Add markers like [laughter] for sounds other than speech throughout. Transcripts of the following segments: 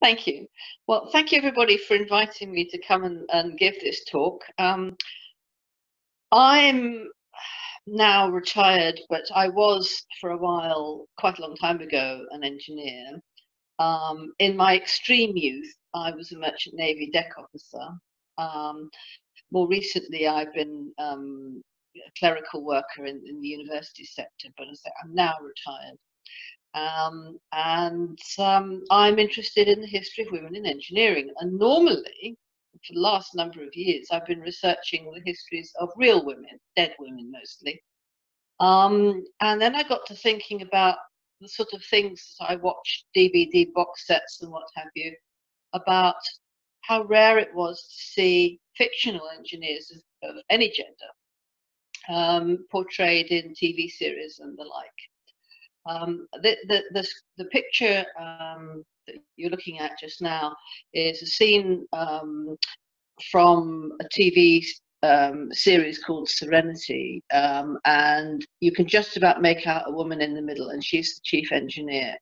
Thank you. Well, thank you everybody for inviting me to come and, and give this talk. Um, I'm now retired, but I was for a while, quite a long time ago, an engineer. Um, in my extreme youth, I was a merchant navy deck officer. Um, more recently, I've been um, a clerical worker in, in, the university sector, but I'm now retired. Um, and um, I'm interested in the history of women in engineering. And normally, for the last number of years, I've been researching the histories of real women, dead women mostly. Um, and then I got to thinking about the sort of things that I watched DVD box sets and what have you, about how rare it was to see fictional engineers of, any gender um, portrayed in TV series and the like. Um, the, the, the, the, picture um, that you're looking at just now is a scene um, from a TV um, series called Serenity, um, and you can just about make out a woman in the middle, and she's the chief engineer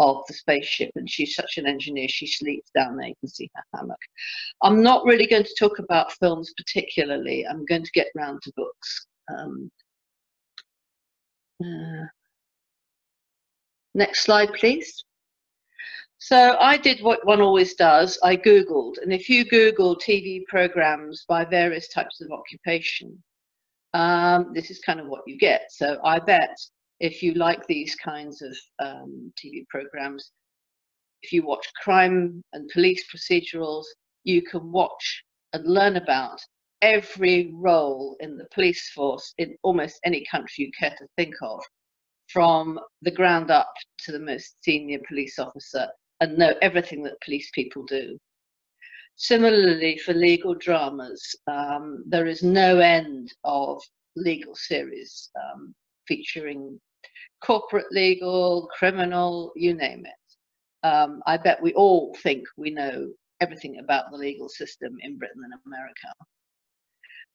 of the spaceship, and she's such an engineer, she sleeps down there, you can see her hammock. I'm not really going to talk about films particularly, I'm going to get round to books. Um, uh, Next slide, please. So I did what one always does. I Googled, and if you Google TV programs by various types of occupation, um, this is kind of what you get. So I bet if you like these kinds of um, TV programs, if you watch crime and police procedurals, you can watch and learn about every role in the police force in almost any country you care to think of from the ground up to the most senior police officer and know everything that police people do. Similarly, for legal dramas, um, there is no end of legal series um, featuring corporate legal, criminal, you name it. Um, I bet we all think we know everything about the legal system in Britain and America.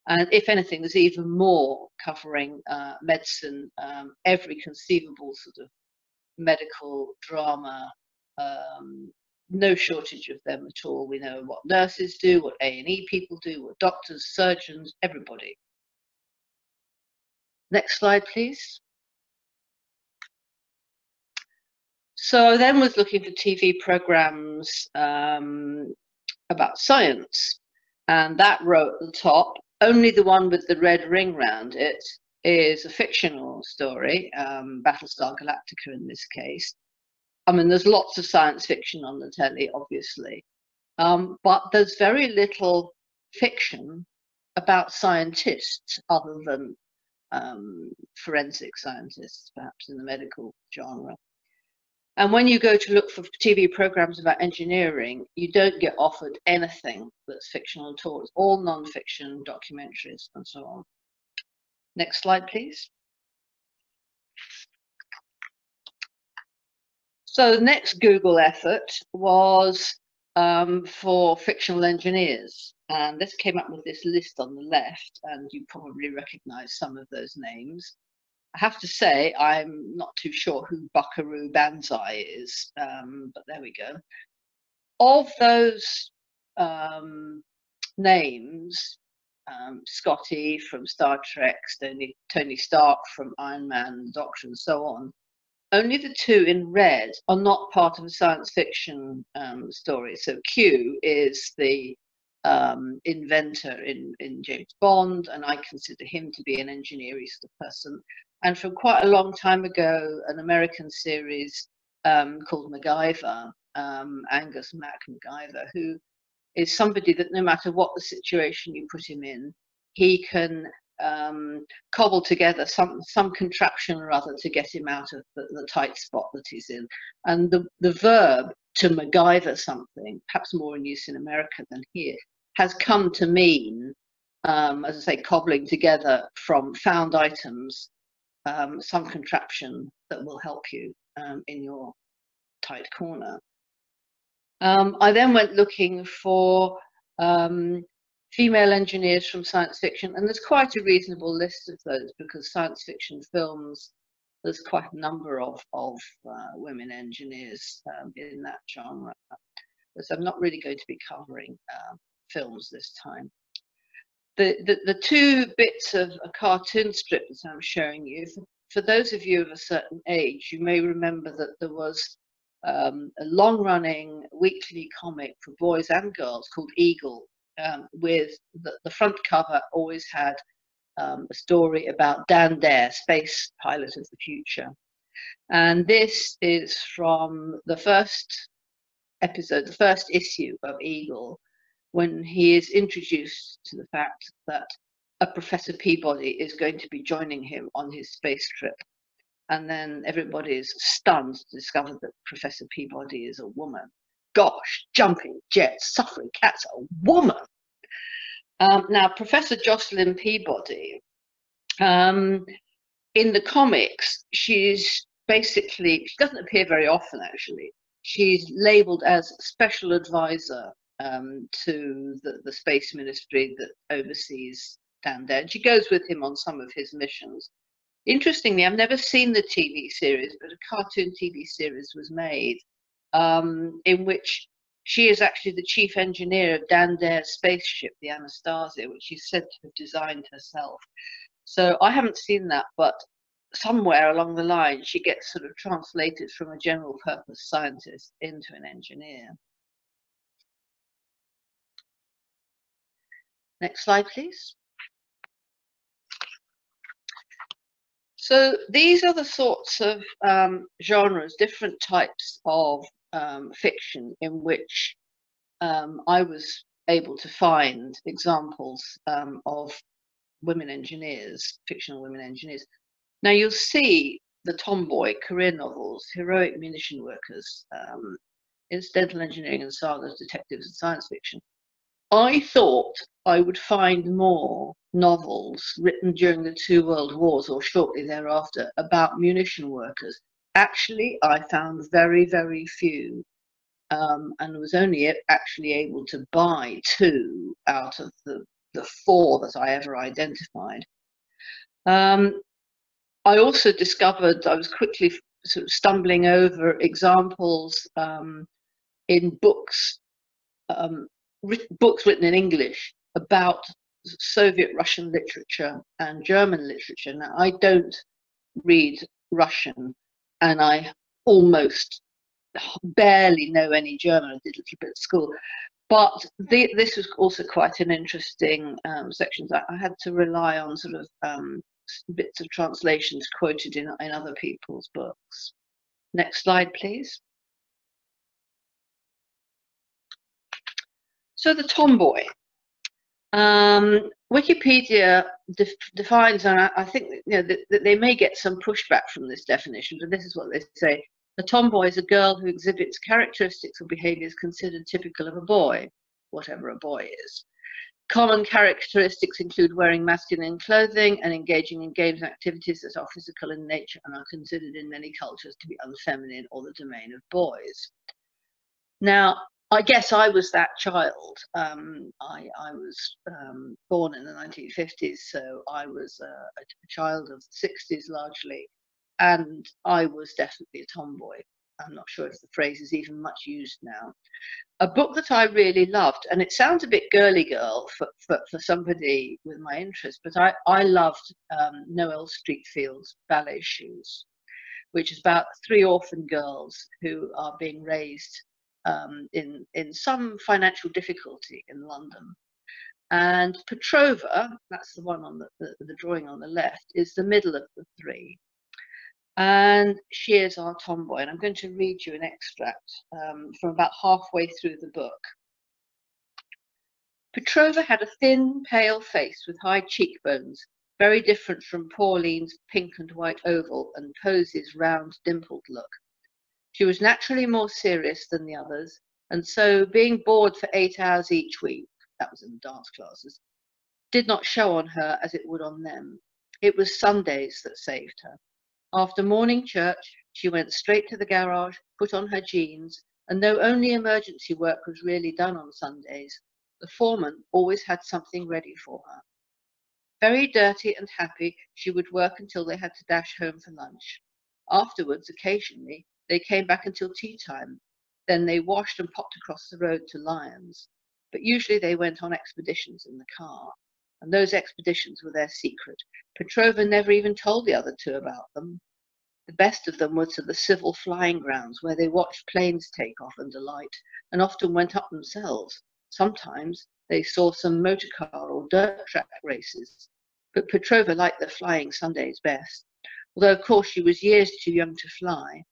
And if anything, there's even more covering uh, medicine, um, every conceivable sort of medical drama, um, no shortage of them at all. We know what nurses do, what A&E people do, what doctors, surgeons, everybody. Next slide, please. So I then was looking for TV programs um, about science, and that wrote at the top only the one with the red ring round it is a fictional story, um, Battlestar Galactica in this case. I mean, there's lots of science fiction on the telly, obviously, um, but there's very little fiction about scientists other than um, forensic scientists, perhaps in the medical genre. And when you go to look for TV programs about engineering, you don't get offered anything that's fictional at all. It's all non-fiction documentaries and so on. Next slide, please. So the next Google effort was um, for fictional engineers. And this came up with this list on the left, and you probably recognize some of those names. I have to say, I'm not too sure who Buckaroo Banzai is, um, but there we go. Of those um, names, um, Scotty from Star Trek, Tony, Tony Stark from Iron Man, Doctor, and so on, only the two in red are not part of a science fiction um, story. So Q is the um, inventor in, in James Bond, and I consider him to be an engineer sort of person and from quite a long time ago, an American series um, called MacGyver, um, Angus Mac MacGyver, who is somebody that no matter what the situation you put him in, he can um, cobble together some some contraption or other to get him out of the, the tight spot that he's in. And the, the verb to MacGyver something, perhaps more in use in America than here, has come to mean, um, as I say, cobbling together from found items um, some contraption that will help you um, in your tight corner. Um, I then went looking for um, female engineers from science fiction, and there's quite a reasonable list of those because science fiction films, there's quite a number of, of uh, women engineers um, in that genre. So I'm not really going to be covering uh, films this time. The, the, the two bits of a cartoon strip that I'm showing you, for, for those of you of a certain age, you may remember that there was um, a long-running weekly comic for boys and girls called Eagle, um, with the, the, front cover always had um, a story about Dan Dare, space pilot of the future. And this is from the first episode, the first issue of Eagle, when he is introduced to the fact that a Professor Peabody is going to be joining him on his space trip. And then everybody is stunned to discover that Professor Peabody is a woman. Gosh, jumping jets, suffering cats, a woman. Um, now, Professor Jocelyn Peabody, um, in the comics, she's basically, she doesn't appear very often actually. She's labeled as special advisor um, to the, the space ministry that oversees Dan Dare. And she goes with him on some of his missions. Interestingly, I've never seen the TV series, but a cartoon TV series was made um, in which she is actually the chief engineer of Dan Dare's spaceship, the Anastasia, which she's said to have designed herself. So I haven't seen that, but somewhere along the line, she gets sort of translated from a general purpose scientist into an engineer. Next slide, please. So these are the sorts of um, genres, different types of um, fiction in which um, I was able to find examples um, of women engineers, fictional women engineers. Now you'll see the tomboy career novels, heroic munition workers, um, incidental engineering and sagas, detectives and science fiction. I thought I would find more novels written during the two world wars or shortly thereafter about munition workers actually I found very, very few um, and was only actually able to buy two out of the, the four that I ever identified. Um, I also discovered, I was quickly sort of stumbling over examples um, in books, um, books written in English about Soviet Russian literature and German literature. Now, I don't read Russian and I almost barely know any German. I did a little bit at school. But the, this was also quite an interesting um, section. I, I had to rely on sort of um, bits of translations quoted in, in other people's books. Next slide, please. So the tomboy. Um, Wikipedia def defines, and I, I think you know, that, that, they may get some pushback from this definition, but this is what they say. A tomboy is a girl who exhibits characteristics or behaviors considered typical of a boy, whatever a boy is. Common characteristics include wearing masculine clothing and engaging in games and activities that are physical in nature and are considered in many cultures to be unfeminine or the domain of boys. Now, I guess I was that child. Um, I, I, was um, born in the 1950s, so I was a, a, child of the 60s largely, and I was definitely a tomboy. I'm not sure if the phrase is even much used now. A book that I really loved, and it sounds a bit girly girl for, for, for somebody with my interest, but I, I loved um, Noel Streatfeild's Ballet Shoes, which is about three orphan girls who are being raised um, in, in some financial difficulty in London. And Petrova, that's the one on the, the, the drawing on the left, is the middle of the three. And she is our tomboy. And I'm going to read you an extract um, from about halfway through the book. Petrova had a thin, pale face with high cheekbones, very different from Pauline's pink and white oval and Posy's round, dimpled look. She was naturally more serious than the others, and so being bored for eight hours each week, that was in the dance classes, did not show on her as it would on them. It was Sundays that saved her. After morning church, she went straight to the garage, put on her jeans, and though only emergency work was really done on Sundays, the foreman always had something ready for her. Very dirty and happy, she would work until they had to dash home for lunch. Afterwards, occasionally, they came back until tea time. then they washed and popped across the road to Lyons. But usually they went on expeditions in the car, and those expeditions were their secret. Petrova never even told the other two about them. The best of them were to the civil flying grounds where they watched planes take off and alight, and often went up themselves. Sometimes they saw some motor car or dirt track races. But Petrova liked the flying Sundays best, although of course she was years too young to fly.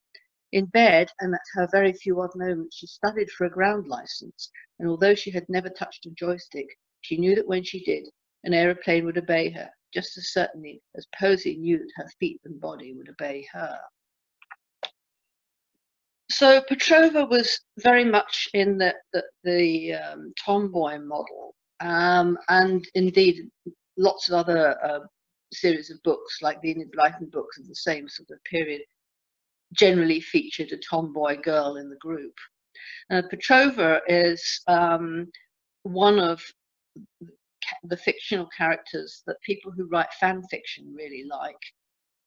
In bed, and at her very few odd moments, she studied for a ground license, and although she had never touched a joystick, she knew that when she did, an aeroplane would obey her, just as certainly as Posy knew that her feet and body would obey her. So Petrova was very much in the the, the um, tomboy model, um, and indeed lots of other uh, series of books, like the Enid Blyton books of the same sort of period, generally featured a tomboy girl in the group. Petrova is um, one of the fictional characters that people who write fan fiction really like.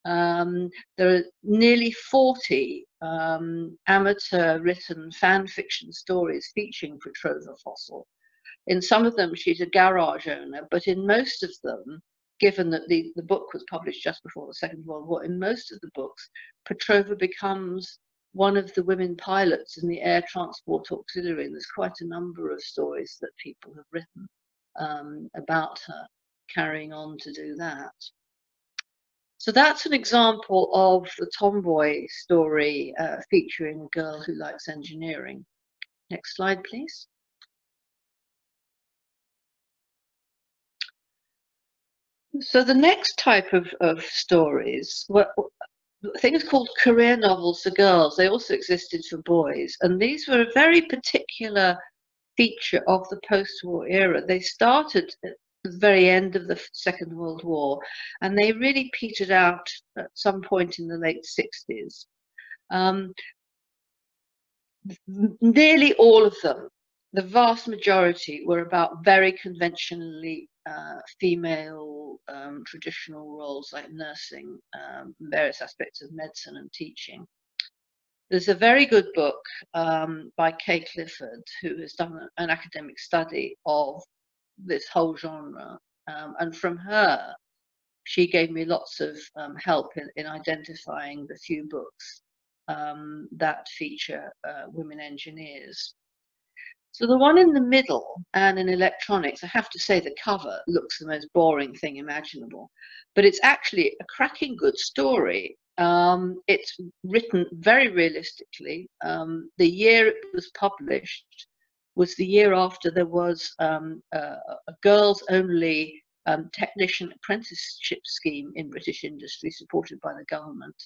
Um, there are nearly 40 um, amateur written fan fiction stories featuring Petrova Fossil. In some of them, she's a garage owner, but in most of them, given that the, the book was published just before the Second World War, in most of the books, Petrova becomes one of the women pilots in the Air Transport Auxiliary. And there's quite a number of stories that people have written um, about her carrying on to do that. So that's an example of the tomboy story uh, featuring a girl who likes engineering. Next slide, please. So the next type of, of stories were things called career novels for girls. They also existed for boys. And these were a very particular feature of the post-war era. They started at the very end of the Second World War, and they really petered out at some point in the late 60s. Um, nearly all of them, the vast majority, were about very conventionally uh, female um, traditional roles like nursing, um, various aspects of medicine and teaching. There's a very good book um, by Kay Clifford, who has done an academic study of this whole genre. Um, and from her, she gave me lots of um, help in, in, identifying the few books um, that feature uh, women engineers. So the one in the middle, and in electronics, I have to say the cover looks the most boring thing imaginable, but it's actually a cracking good story. Um, it's written very realistically. Um, the year it was published was the year after there was um, a, a girls only um, technician apprenticeship scheme in British industry supported by the government.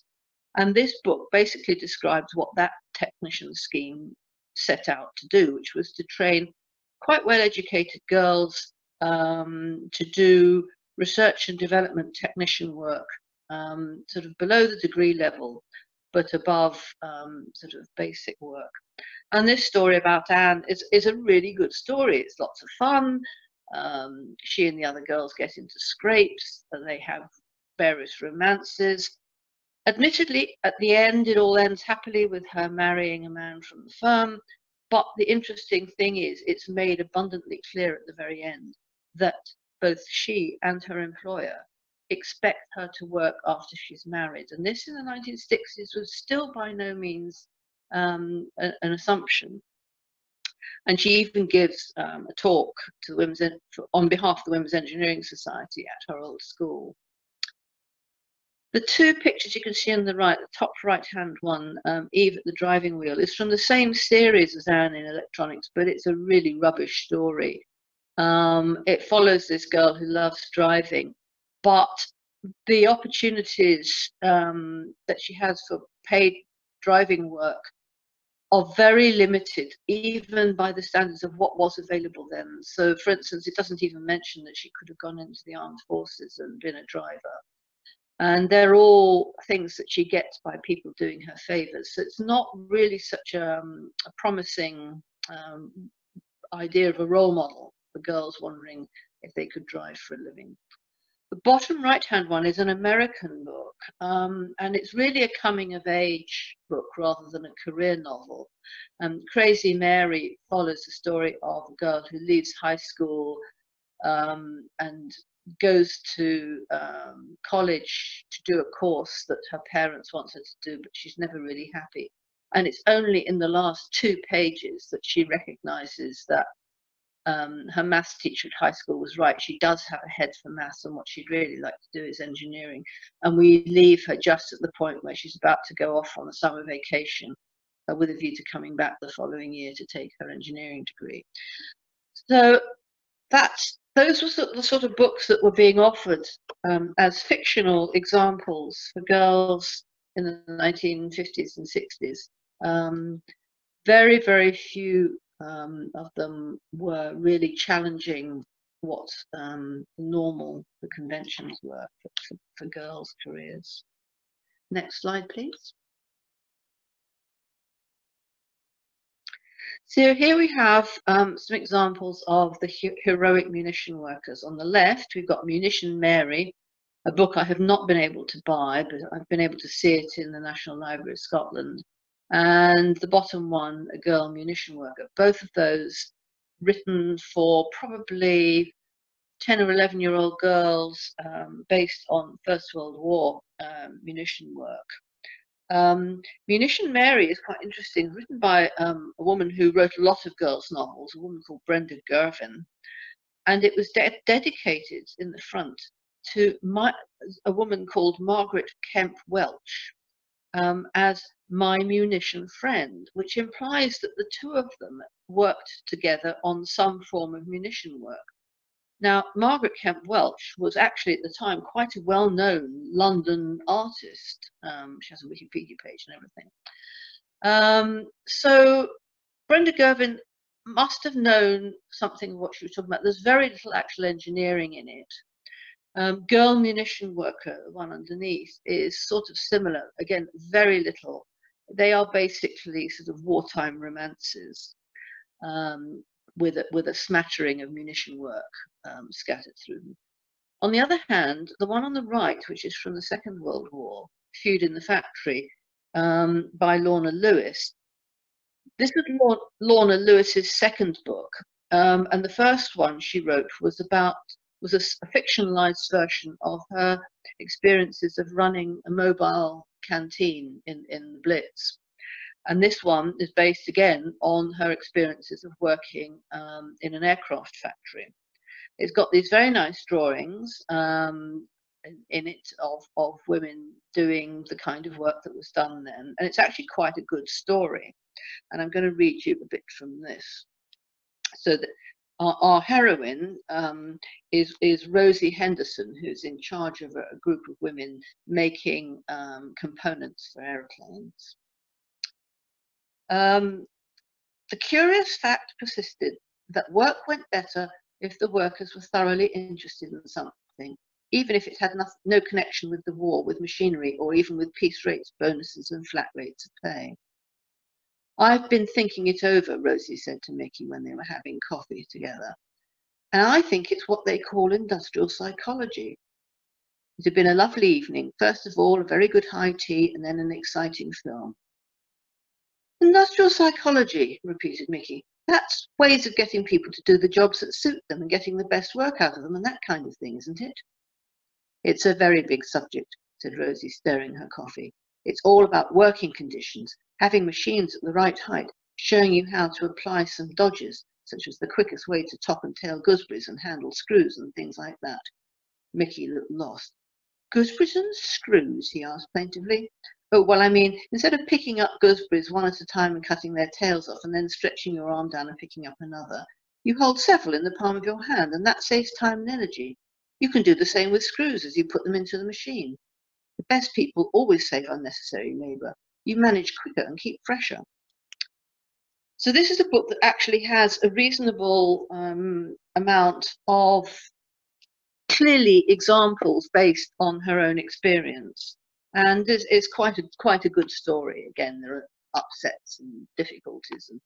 And this book basically describes what that technician scheme set out to do, which was to train quite well educated girls um, to do research and development technician work, um, sort of below the degree level, but above um, sort of basic work. And this story about Anne is, is a really good story. It's lots of fun. Um, she and the other girls get into scrapes, and they have various romances. Admittedly, at the end, it all ends happily with her marrying a man from the firm. But the interesting thing is, it's made abundantly clear at the very end that both she and her employer expect her to work after she's married. And this in the 1960s was still by no means um, a, an assumption. And she even gives um, a talk to the women's on behalf of the Women's Engineering Society at her old school. The two pictures you can see on the right, the top right-hand one, um, Eve at the driving wheel, is from the same series as Anne in Electronics, but it's a really rubbish story. Um, it follows this girl who loves driving, but the opportunities um, that she has for paid driving work are very limited, even by the standards of what was available then. So, for instance, it doesn't even mention that she could have gone into the armed forces and been a driver and they're all things that she gets by people doing her favors. So it's not really such a, um, a promising um, idea of a role model for girls wondering if they could drive for a living. The bottom right hand one is an American book, um, and it's really a coming of age book rather than a career novel. Um, Crazy Mary follows the story of a girl who leaves high school um, and goes to um, college to do a course that her parents want her to do, but she's never really happy. And it's only in the last two pages that she recognizes that um, her maths teacher at high school was right. She does have a head for maths, and what she'd really like to do is engineering. And we leave her just at the point where she's about to go off on a summer vacation uh, with a view to coming back the following year to take her engineering degree. So that's those were the sort of books that were being offered um, as fictional examples for girls in the 1950s and 60s. Um, very, very few um, of them were really challenging what um, normal the conventions were for, for, for girls' careers. Next slide, please. So here we have um, some examples of the heroic munition workers. On the left, we've got Munition Mary, a book I have not been able to buy, but I've been able to see it in the National Library of Scotland. And the bottom one, A Girl Munition Worker. Both of those written for probably 10 or 11 year old girls um, based on First World War um, munition work. Um, Munition Mary is quite interesting, written by um, a woman who wrote a lot of girls' novels, a woman called Brenda Girvin. And it was de dedicated in the front to my, a woman called Margaret Kemp Welch um, as my munition friend, which implies that the two of them worked together on some form of munition work. Now, Margaret Kemp Welch was actually at the time quite a well known London artist. Um, she has a Wikipedia page and everything. Um, so Brenda Girvin must have known something of what she was talking about. There's very little actual engineering in it. Um, Girl Munition Worker, the one underneath, is sort of similar. Again, very little. They are basically sort of wartime romances. Um, with a, with a smattering of munition work um, scattered through them. On the other hand, the one on the right, which is from the Second World War, Feud in the Factory, um, by Lorna Lewis. This was Lorna Lewis's second book, um, and the first one she wrote was about was a, a fictionalized version of her experiences of running a mobile canteen in in the Blitz. And this one is based again on her experiences of working um, in an aircraft factory. It's got these very nice drawings um, in, it of, of women doing the kind of work that was done then. And it's actually quite a good story. And I'm going to read you a bit from this. So that our, our heroine um, is, is Rosie Henderson, who's in charge of a, a group of women making um, components for aeroplanes. Um, the curious fact persisted that work went better if the workers were thoroughly interested in something, even if it had no, no connection with the war, with machinery, or even with piece rates, bonuses, and flat rates of pay. I've been thinking it over, Rosie said to Mickey when they were having coffee together. And I think it's what they call industrial psychology. It had been a lovely evening. First of all, a very good high tea and then an exciting film. Industrial psychology, repeated Mickey. That's ways of getting people to do the jobs that suit them and getting the best work out of them and that kind of thing, isn't it? It's a very big subject, said Rosie, stirring her coffee. It's all about working conditions, having machines at the right height, showing you how to apply some dodges, such as the quickest way to top and tail gooseberries and handle screws and things like that. Mickey looked lost. Gooseberries and screws? he asked plaintively. Oh, well, I mean, instead of picking up gooseberries one at a time and cutting their tails off and then stretching your arm down and picking up another, you hold several in the palm of your hand and that saves time and energy. You can do the same with screws as you put them into the machine. The best people always save unnecessary labour. You manage quicker and keep fresher. So this is a book that actually has a reasonable um, amount of clearly examples based on her own experience and it's, it's quite a quite a good story. Again, there are upsets and difficulties and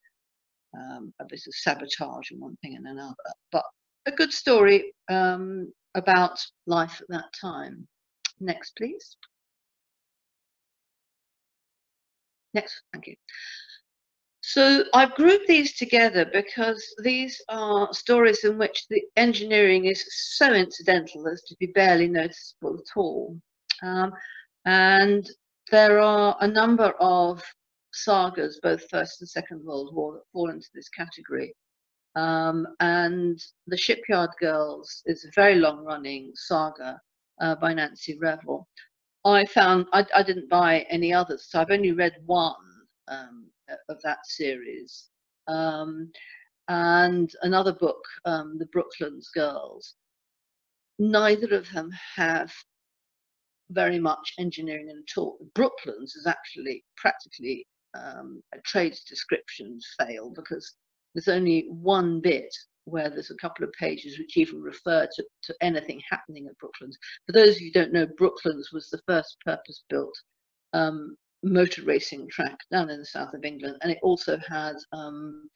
um, a bit of sabotage and one thing and another, but a good story um, about life at that time. Next, please. Next, thank you. So I've grouped these together because these are stories in which the engineering is so incidental as to be barely noticeable at all. Um, and there are a number of sagas, both First and Second World War, that fall into this category. Um, and The Shipyard Girls is a very long running saga uh, by Nancy Revell. I found I, I, didn't buy any others, so I've only read one um, of that series. Um, and another book, um, The Brooklands Girls. Neither of them have very much engineering at all. Brooklands is actually practically um, a trades descriptions fail because there's only one bit where there's a couple of pages which even refer to, to anything happening at Brooklands. For those of you who don't know, Brooklands was the first purpose-built um, motor racing track down in the south of England, and it also had um,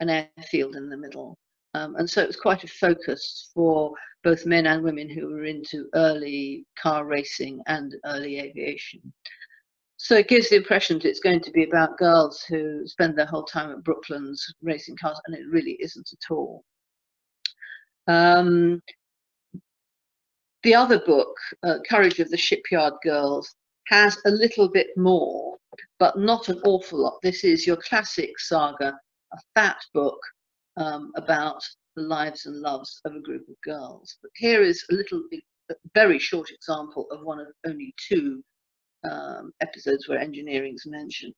an airfield in the middle. Um, and so it was quite a focus for both men and women who were into early car racing and early aviation. So it gives the impression that it's going to be about girls who spend their whole time at Brooklands racing cars, and it really isn't at all. Um, the other book, uh, Courage of the Shipyard Girls, has a little bit more, but not an awful lot. This is your classic saga, a fat book um, about the lives and loves of a group of girls. But here is a little, very short example of one of only two um, episodes where engineering is mentioned.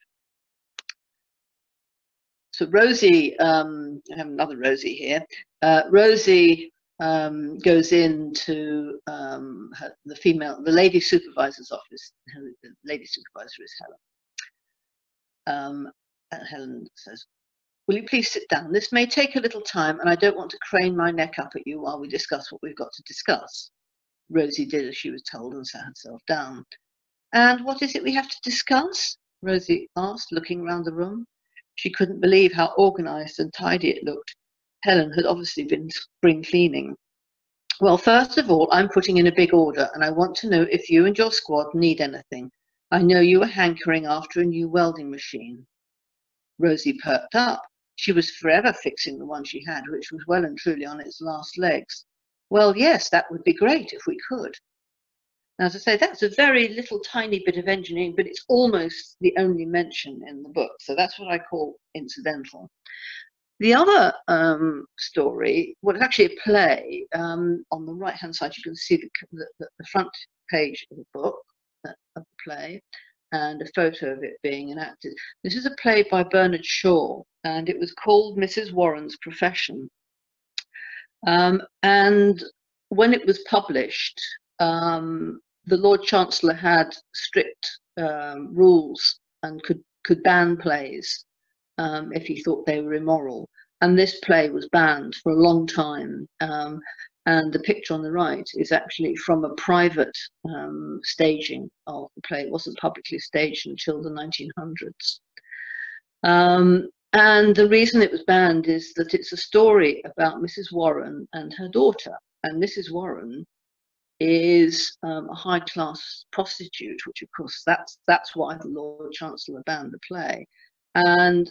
So Rosie, um, I have another Rosie here. Uh, Rosie um, goes into um, her, the female, the lady supervisor's office. The lady supervisor is Helen. Um, Helen says, Will you please sit down? This may take a little time, and I don't want to crane my neck up at you while we discuss what we've got to discuss. Rosie did as she was told and sat herself down. And what is it we have to discuss? Rosie asked, looking round the room. She couldn't believe how organized and tidy it looked. Helen had obviously been spring cleaning. Well, first of all, I'm putting in a big order, and I want to know if you and your squad need anything. I know you were hankering after a new welding machine. Rosie perked up. She was forever fixing the one she had, which was well and truly on its last legs. Well, yes, that would be great if we could. Now, as I say, that's a very little tiny bit of engineering, but it's almost the only mention in the book. So that's what I call incidental. The other um, story, well, it's actually a play. Um, on the right hand side, you can see the, the, the front page of the book, uh, of the play and a photo of it being enacted. This is a play by Bernard Shaw, and it was called Mrs. Warren's Profession. Um, and when it was published, um, the Lord Chancellor had strict um, rules and could, could ban plays um, if he thought they were immoral. And this play was banned for a long time. Um, and the picture on the right is actually from a private um, staging of the play. It wasn't publicly staged until the 1900s. Um, and the reason it was banned is that it's a story about Mrs. Warren and her daughter. And Mrs. Warren is um, a high class prostitute, which of course that's that's why the Lord Chancellor banned the play. And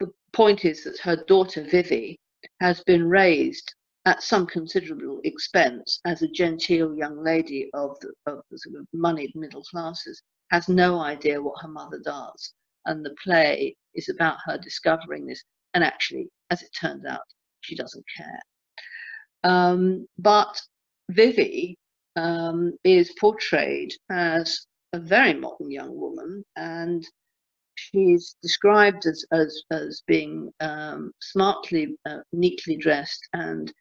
the point is that her daughter Vivi has been raised at some considerable expense as a genteel young lady of the, of the sort of moneyed middle classes, has no idea what her mother does. And the play is about her discovering this. And actually, as it turns out, she doesn't care. Um, but Vivi um, is portrayed as a very modern young woman and she's described as as, as being um, smartly, uh, neatly dressed and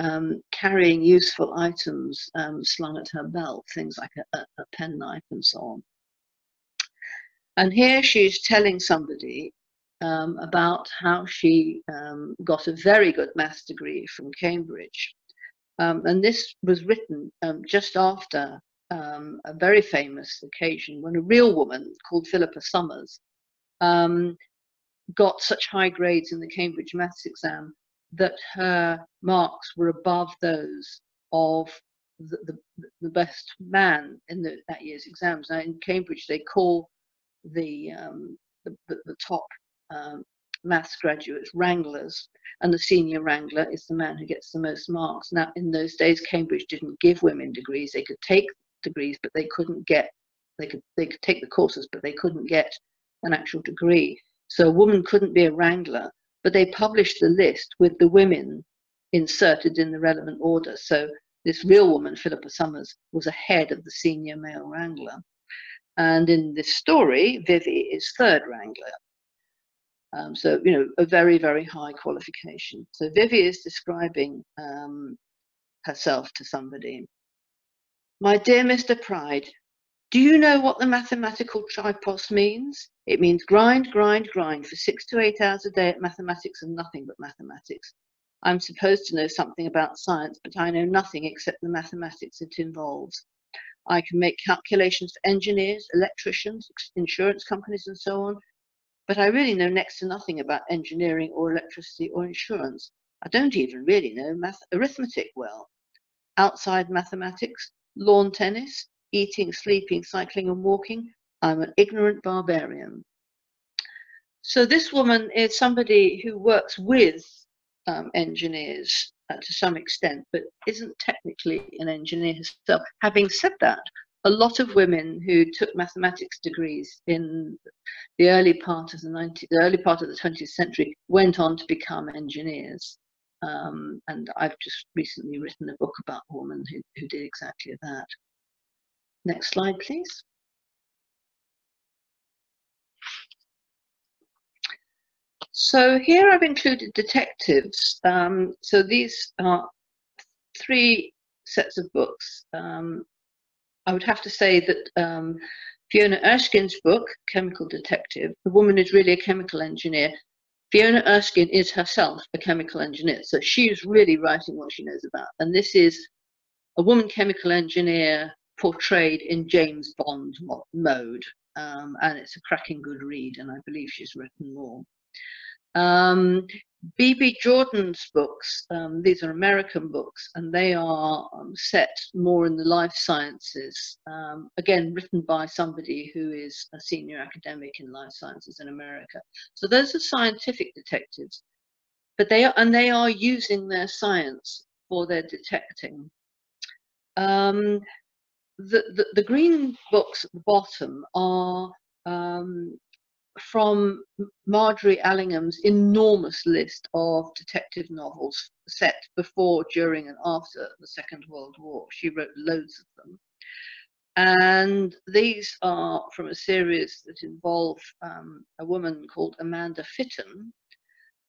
um, carrying useful items um, slung at her belt, things like a, a, penknife and so on. And here she's telling somebody um, about how she um, got a very good maths degree from Cambridge. Um, and this was written um, just after a very famous occasion when a real woman called Philippa Summers got such high grades in the Cambridge maths exam that her marks were above those of the, the, the best man in the, that year's exams. Now in Cambridge, they call the um, the, the, top um, maths graduates wranglers, and the senior wrangler is the man who gets the most marks. Now in those days, Cambridge didn't give women degrees; they could take degrees, but they couldn't get they could they could take the courses, but they couldn't get an actual degree. So a woman couldn't be a wrangler, but they published the list with the women inserted in the relevant order. So this real woman, Philippa Summers, was ahead of the senior male wrangler. And in this story, Vivi is third wrangler. Um, so, you know, a very, very high qualification. So Vivi is describing um, herself to somebody. My dear Mr. Pride, do you know what the mathematical tripos means? It means grind, grind, grind for six to eight hours a day at mathematics and nothing but mathematics. I'm supposed to know something about science, but I know nothing except the mathematics it involves. I can make calculations for engineers, electricians, insurance companies, and so on, but I really know next to nothing about engineering or electricity or insurance. I don't even really know math arithmetic well. Outside mathematics, lawn tennis, eating, sleeping, cycling, and walking. I'm an ignorant barbarian. So this woman is somebody who works with um, engineers to some extent, but isn't technically an engineer herself. Having said that, a lot of women who took mathematics degrees in the early part of the 19th, the early part of the 20th century went on to become engineers. Um, and I've just recently written a book about a woman who, who did exactly that. Next slide, please. So here I've included detectives. Um, so these are three sets of books. Um, I would have to say that um, Fiona Erskine's book, Chemical Detective, the woman is really a chemical engineer. Fiona Erskine is herself a chemical engineer, so she is really writing what she knows about. And this is a woman chemical engineer portrayed in James Bond mode. Um, and it's a cracking good read, and I believe she's written more. Um, B.B. Jordan's books, um, these are American books, and they are um, set more in the life sciences, um, again, written by somebody who is a senior academic in life sciences in America. So those are scientific detectives, but they are, and they are using their science for their detecting. Um, the, the, the, green books at the bottom are um, from Margery Allingham's enormous list of detective novels set before, during, and after the Second World War. She wrote loads of them. And these are from a series that involve um, a woman called Amanda Fitton,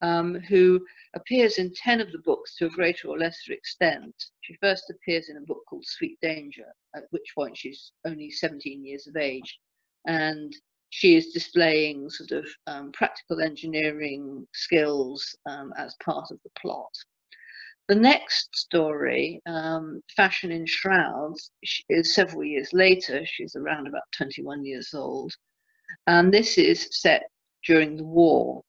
um, who appears in 10 of the books to a greater or lesser extent. She first appears in a book called Sweet Danger, at which point she's only 17 years of age. And she is displaying sort of um, practical engineering skills um, as part of the plot. The next story, um, Fashion in Shrouds, is several years later. She's around about 21 years old. And this is set during the war.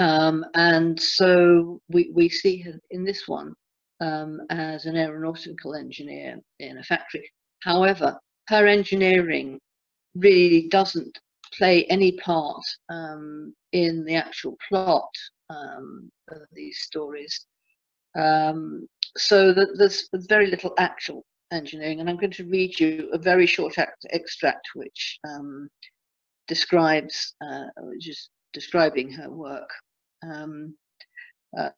Um, and so we, we see her in this one um, as an aeronautical engineer in a factory. However, her engineering really doesn't play any part um, in the actual plot um, of these stories. Um, so that there's very little actual engineering, and I'm going to read you a very short extract which um, describes, uh, which is describing her work. Um, uh,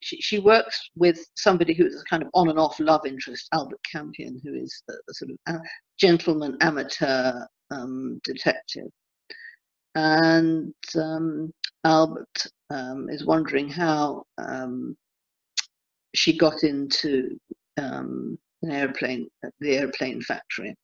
she, she, works with somebody who is a kind of on and off love interest, Albert Campion, who is a, a sort of a gentleman amateur um, detective. And um, Albert um, is wondering how um, she got into um, an airplane, at the airplane factory.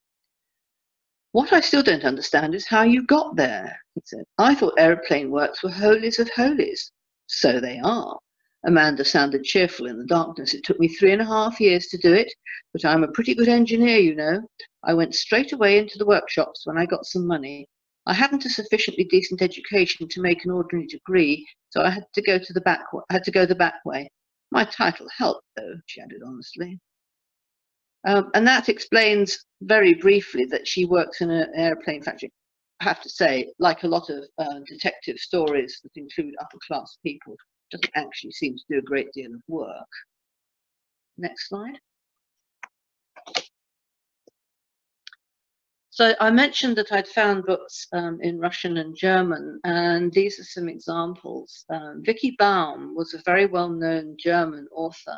What I still don't understand is how you got there, he said. I thought aeroplane works were holies of holies. So they are. Amanda sounded cheerful in the darkness. It took me three and a half years to do it, but I'm a pretty good engineer, you know. I went straight away into the workshops when I got some money. I hadn't a sufficiently decent education to make an ordinary degree, so I had to go to the back. I had to go the back way. My title helped, though, she added honestly. Um, and that explains very briefly that she works in an airplane factory. I have to say, like a lot of uh, detective stories that include upper class people, doesn't actually seem to do a great deal of work. Next slide. So I mentioned that I'd found books um, in Russian and German, and these are some examples. Um, Vicki Baum was a very well-known German author,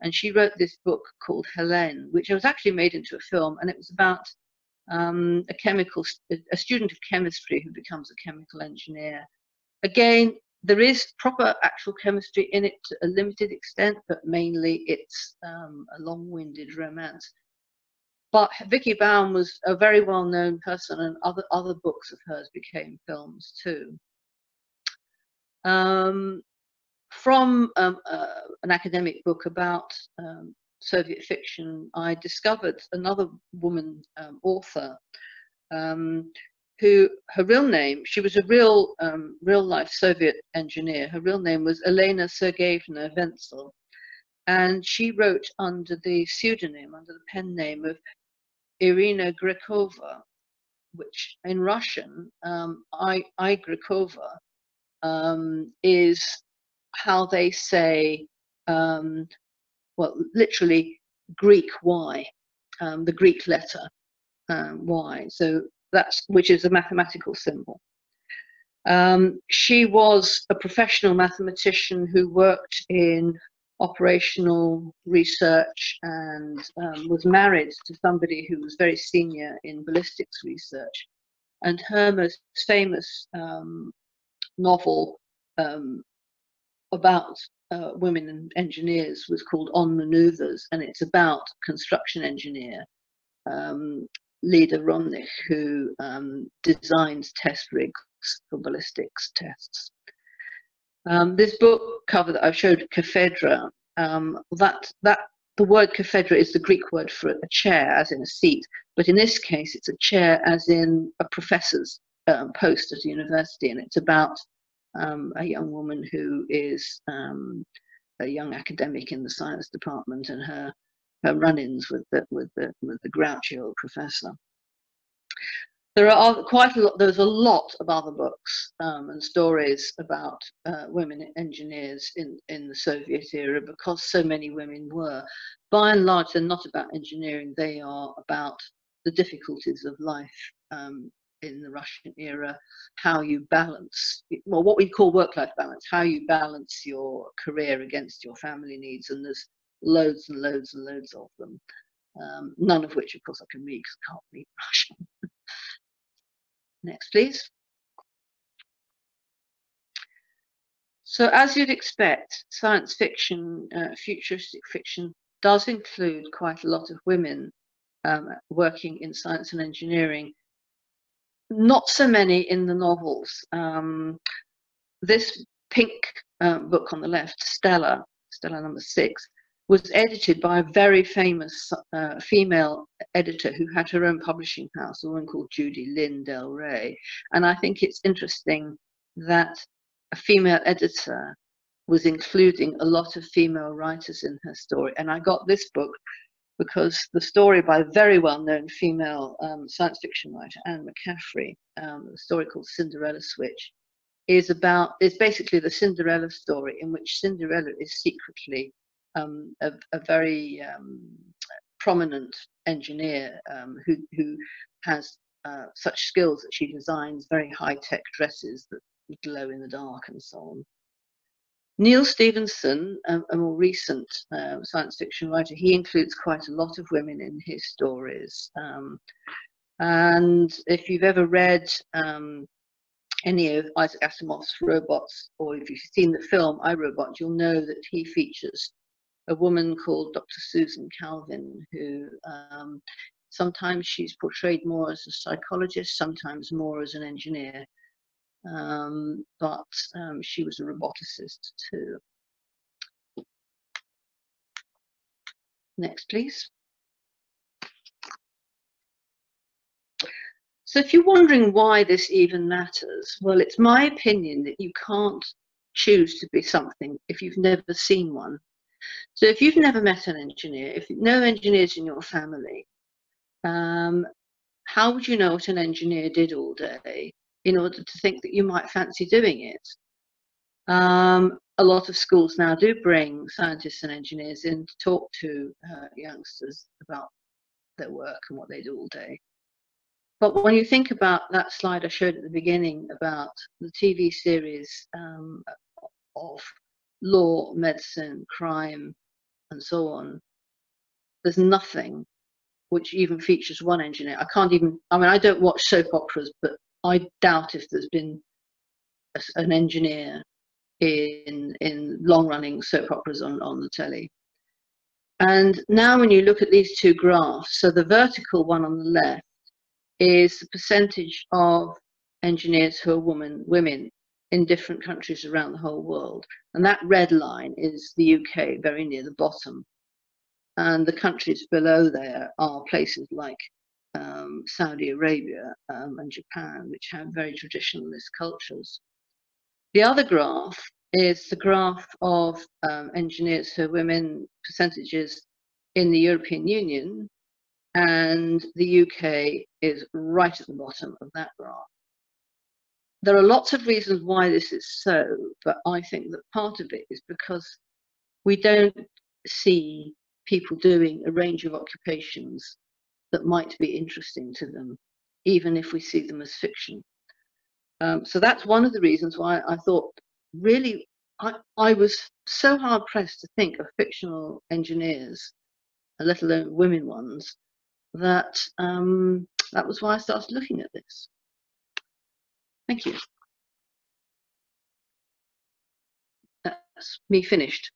and she wrote this book called Helene, which was actually made into a film, and it was about um, a chemical, a student of chemistry who becomes a chemical engineer. Again, there is proper actual chemistry in it to a limited extent, but mainly it's um, a long-winded romance. But Vicki Baum was a very well-known person, and other other books of hers became films too. Um, from um, uh, an academic book about um, Soviet fiction, I discovered another woman um, author um, who her real name, she was a real um, real life Soviet engineer. Her real name was Elena Sergeyevna Wenzel. And she wrote under the pseudonym, under the pen name of Irina Grekova, which in Russian, um, I, I Grekova, um, is how they say, um, well, literally Greek Y, um, the Greek letter um, Y. So that's which is a mathematical symbol. Um, she was a professional mathematician who worked in operational research and um, was married to somebody who was very senior in ballistics research. And her most famous um, novel um, about uh, women and engineers was called On Maneuvers, and it's about construction engineer um, Lida Romnich, who um, designs test rigs for ballistics tests. Um, this book cover that I've showed, cathedra, um, that, that the word cathedra is the Greek word for a chair, as in a seat, but in this case, it's a chair as in a professor's um, post at a university, and it's about um, a young woman who is um, a young academic in the science department and her her run-ins with the with the with the grouchy old professor. There are quite a lot. There's a lot of other books um, and stories about uh, women engineers in in the Soviet era because so many women were. By and large, they're not about engineering. They are about the difficulties of life um, in the Russian era, how you balance, well, what we call work-life balance, how you balance your career against your family needs, and there's loads and loads and loads of them. Um, none of which, of course, I can read because I can't read Russian. [laughs] Next, please. So as you'd expect, science fiction, uh, futuristic fiction does include quite a lot of women um, working in science and engineering. Not so many in the novels. Um, this pink uh, book on the left, Stellar, Stellar number six, was edited by a very famous uh, female editor who had her own publishing house, a woman called Judy Lynn Del Rey. And I think it's interesting that a female editor was including a lot of female writers in her story. And I got this book because the story by a very well-known female um, science fiction writer, Anne McCaffrey, um, a story called Cinderella Switch, is about is basically the Cinderella story in which Cinderella is secretly um, a, a, very um, prominent engineer um, who, who has uh, such skills that she designs very high-tech dresses that glow in the dark and so on. Neal Stephenson, a, a more recent uh, science fiction writer, he includes quite a lot of women in his stories. Um, and if you've ever read um, any of Isaac Asimov's robots, or if you've seen the film I, Robot, you'll know that he features a woman called Dr. Susan Calvin, who um, sometimes she's portrayed more as a psychologist, sometimes more as an engineer, um, but um, she was a roboticist too. Next, please. So if you're wondering why this even matters, well, it's my opinion that you can't choose to be something if you've never seen one. So if you've never met an engineer, if no engineers in your family, um, how would you know what an engineer did all day in order to think that you might fancy doing it? Um, a lot of schools now do bring scientists and engineers in to talk to uh, youngsters about their work and what they do all day. But when you think about that slide I showed at the beginning about the TV series um, of law, medicine, crime, and so on, there's nothing which even features one engineer. I can't even, I mean, I don't watch soap operas, but I doubt if there's been a, an engineer in in long running soap operas on, on the telly. And now when you look at these two graphs, so the vertical one on the left is the percentage of engineers who are women, women in different countries around the whole world. And that red line is the UK, very near the bottom. And the countries below there are places like um, Saudi Arabia um, and Japan, which have very traditionalist cultures. The other graph is the graph of um, engineers are women percentages in the European Union, and the UK is right at the bottom of that graph. There are lots of reasons why this is so, but I think that part of it is because we don't see people doing a range of occupations that might be interesting to them, even if we see them as fiction. Um, so that's one of the reasons why I thought really I, I was so hard pressed to think of fictional engineers, let alone women ones, that um, that was why I started looking at this. Thank you. That's me finished.